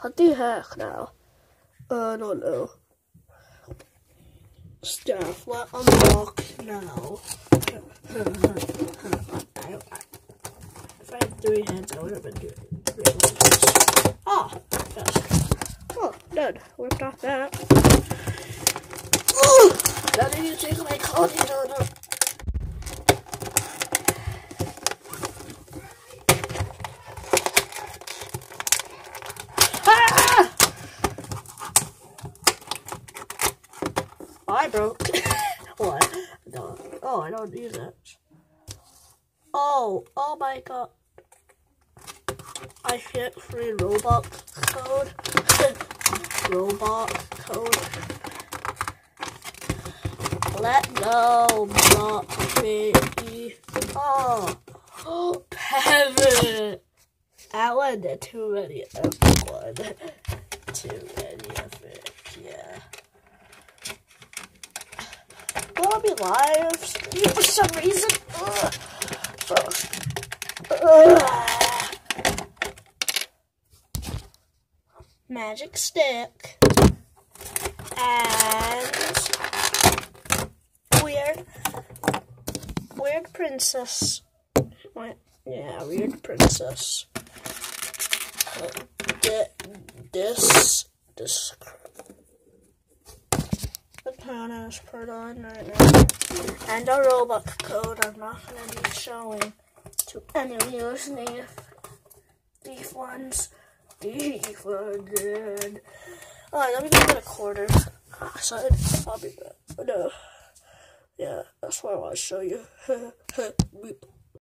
What the heck now? I don't know. Stuff. What unlock now? if I had three hands, I would have been doing three Ah, yes. Oh, done. Whipped off that. Now I need to take my coffee down. Ah! I broke. what? No. Oh, I don't use it. Oh, oh my god. I hit free Roblox code. Roblox code. Let go, block baby. Oh, oh, Pevin. Did too many one many of it, yeah. Will be live for some reason? Ugh. Ugh. Magic stick and weird, weird princess. What? Yeah, weird princess. This, this. Put on right now, and a Robux code. I'm not gonna be showing to any listening if these ones, these ones. Alright, let me go get a quarter. Ah, so I'll be back. No. Yeah, that's what I want to show you.